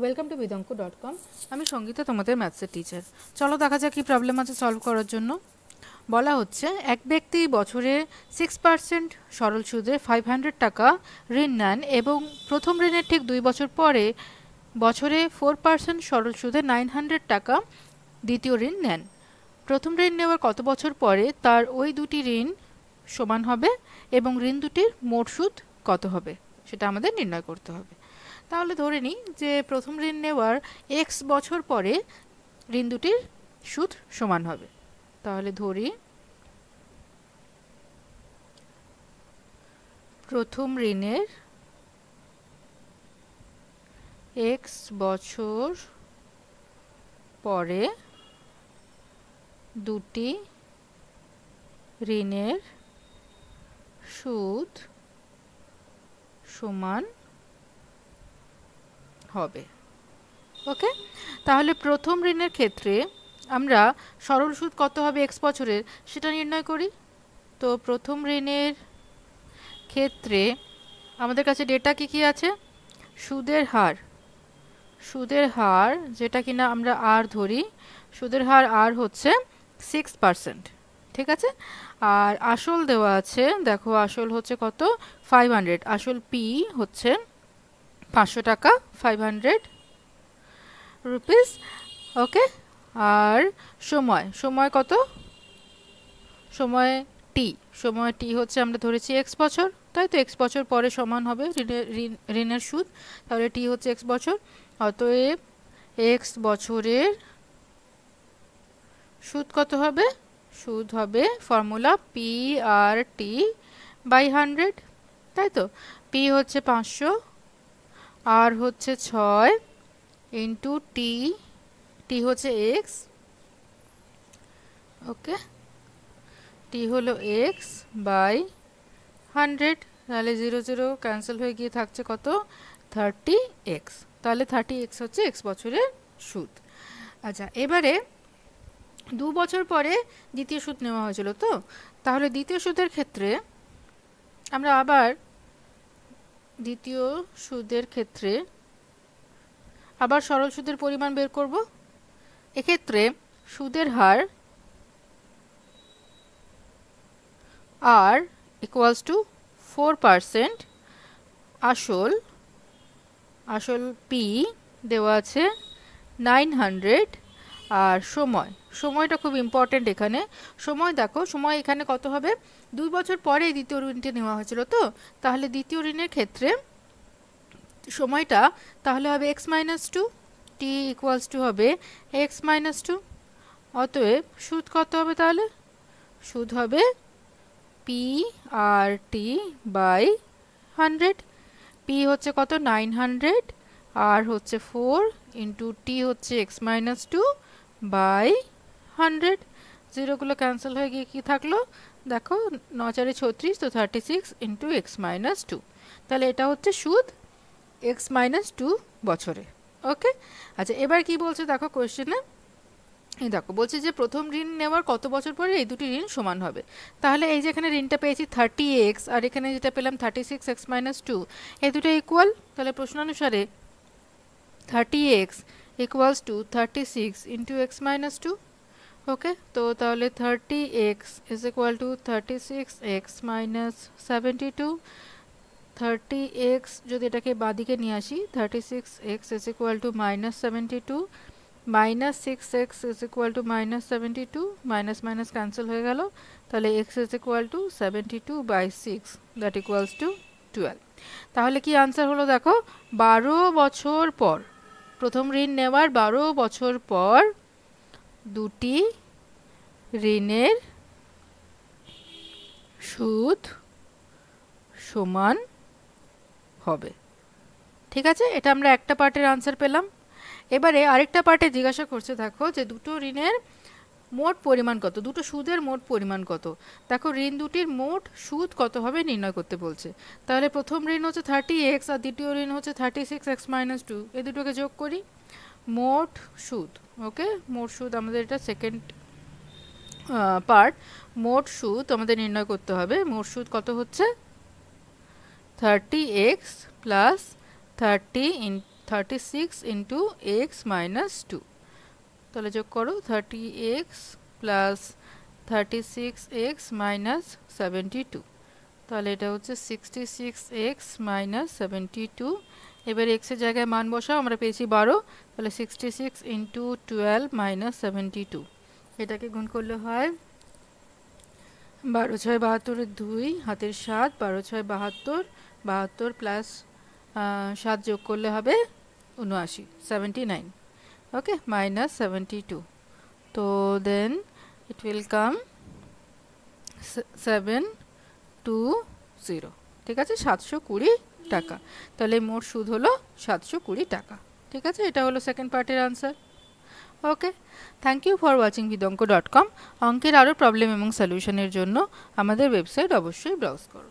Welcome to Bidanka dot com. আমি সঙ্গীতা, তোমাদের ম্যাথসের teacher চলো দেখা যাক কী প্রবলেম আছে সলভ করার জন্য। বলা হচ্ছে, এক ব্যক্তি বছরে সিক্স পার্সেন্ট সরল সুদে ফাইভ হান্ড্রেড টাকা ঋণ নেন এবং প্রথম ঋণের ঠিক দুই বছর পরে বছরে ফোর পার্সেন্ট সরল সুদে নাইন হান্ড্রেড টাকা দ্বিতীয় ঋণ নেন। প্রথম ঋণ নেওয়ার কত বছর পরে তার ওই দুটি ঋণ সমান হবে এবং ঋণ দুটির মোট সুদ কত হবে? সেটা আমাদের নির্ণয় করতে হবে। তাহলে ধরে নিই যে প্রথম ঋণ নেওয়ার এক্স বছর পরে ঋণ দুটির সুদ সমান হবে। তাহলে ধরি প্রথম ঋণের এক্স বছর পরে দুটি ঋণের সুদ সমান হবে। ওকে তাহলে প্রথম ঋণের ক্ষেত্রে আমরা সরল সুদ কত হবে এক্স বছরের? সেটা নির্ণয় করি। তো প্রথম ঋণের ক্ষেত্রে আমাদের কাছে ডেটা কি কি আছে? সুদের হার। সুদের হার, যেটা কিনা আমরা আর ধরি, সুদের হার আর হচ্ছে সিক্স পারসেন্ট ঠিক আছে? আর আসল দেওয়া আছে, দেখো আসল হচ্ছে কত? ফাইভ হান্ড্রেড আসল পি হচ্ছে পাঁচশো টাকা ফাইভ হান্ড্রেড রুপিস ওকে আর সময় সময় কত? সময় টি সময় টি হচ্ছে আমরা ধরেছি এক্স বছর, তাই তো এক্স বছর পরে সমান হবে ঋণের ঋণের সুদ, তাহলে টি হচ্ছে এক্স বছর, অতএব এক্স বছরের সুদ কত হবে? সুদ হবে formula P R T by hundred তাই তো? পি হচ্ছে পাঁচশো আর হচ্ছে ছয় ইন্টু টি টি হচ্ছে এক্স ওকে টি হলো এক্স বাই হান্ড্রেড তাহলে জিরো জিরো ক্যান্সেল হয়ে গিয়ে থাকছে কত? থার্টি এক্স তাহলে থার্টি এক্স হচ্ছে এক্স বছরের সুদ। আচ্ছা এবারে দু বছর পরে দ্বিতীয় সুদ নেওয়া হয়েছিল তো? তাহলে দ্বিতীয় সুদের ক্ষেত্রে আমরা আবার দ্বিতীয় সুদের ক্ষেত্রে আবার সরল সুদের পরিমাণ বের করব। এক্ষেত্রে সুদের হার R equals to four percent আসল আসল পি দেওয়া আছে নাইন হান্ড্রেড আর সময়। সময়টা খুব ইম্পর্টেন্ট এখানে। সময় দেখো, সময় এখানে কত হবে? দুই বছর পরে দ্বিতীয় ঋণটি নেওয়া হয়েছিল তো? তাহলে দ্বিতীয় ঋণের ক্ষেত্রে সময়টা তাহলে হবে X minus two T equals to হবে এক্স মাইনাস টু অতএব সুদ কত হবে তাহলে? সুদ হবে P R T by hundred P হচ্ছে কত? নাইন হান্ড্রেড আর হচ্ছে ফোর ইন্টু টি হচ্ছে X minus two by hundred. জিরোগুলো cancel হয়ে গিয়ে কী থাকল? দেখো ন চারে ছত্রিশ তো thirty six into X minus two তাহলে এটা হচ্ছে সুদ এক্স মাইনাস টু বছরে। ওকে? আচ্ছা এবার কি বলছে দেখো কোয়েশ্চেনে এই দেখো, বলছে যে প্রথম ঋণ নেওয়ার কত বছর পরে এই দুটি ঋণ সমান হবে? তাহলে এই যে এখানে ঋণটা পেয়েছি থার্টি এক্স, আর এখানে যেটা পেলাম thirty six X minus two এই দুটো ইকুয়াল তাহলে প্রশ্ন অনুসারে thirty X equals to thirty six into X minus two okay তো তাহলে thirty X is equal to thirty six X minus seventy two thirty X যদি এটাকে বাদিকে নিয়ে আসি thirty six X is equal to minus seventy two minus six X is equal to minus seventy two minus minus cancel হয়ে গেল, তাহলে X is equal to seventy two by six that equals to twelve তাহলে কি answer হলো দেখো? বারো বছর পর প্রথম ঋণ নেওয়ার বারো বছর পর দুটি ঋণের সুদ সমান হবে। ঠিক আছে? এটা আমরা একটা পার্টের আনসার পেলাম। এবারে আরেকটা পার্টে জিজ্ঞাসা করছে, দেখো, যে দুটো ঋণের মোট পরিমাণ কত? দুটো সুদের মোট পরিমাণ কত? দেখো, ঋণ দুটির মোট সুদ কত হবে নির্ণয় করতে বলছে? তাহলে প্রথম ঋণ হচ্ছে থার্টি এক্স আর দ্বিতীয় ঋণ হচ্ছে thirty six X minus two এই দুটোকে যোগ করি। মোট সুদ, ওকে? মোট সুদ আমাদের এটা সেকেন্ড পার্ট মোট সুদ আমাদের নির্ণয় করতে হবে। মোট সুদ কত হচ্ছে? Thirty X plus thirty in thirty six into X minus two তাহলে যোগ করো thirty X plus thirty six X minus seventy two তাহলে এটা হচ্ছে sixty six X minus seventy two এবার এক্সের জায়গায় মান বসাও, আমরা পেয়েছি বারো। তাহলে sixty six into twelve minus seventy two এটাকে গুণ করলে হয় বারো ছয় বাহাত্তরের দুই, হাতের সাত, বারো ছয় বাহাত্তর বাহাত্তর প্লাস সাত যোগ করলে হবে উনআশি সেভেন্টি নাইন টু তো then it will come seven two zero ঠিক আছে? সাতশো কুড়ি টাকা। তাহলে মোট সুদ হলো সাতশো কুড়ি টাকা। ঠিক আছে? এটা হলো সেকেন্ড পার্টের answer okay thank you for watching Bidanka dot com অঙ্কের আরও প্রবলেম এবং সলিউশনের জন্য আমাদের ওয়েবসাইট অবশ্যই ব্রাউজ করো।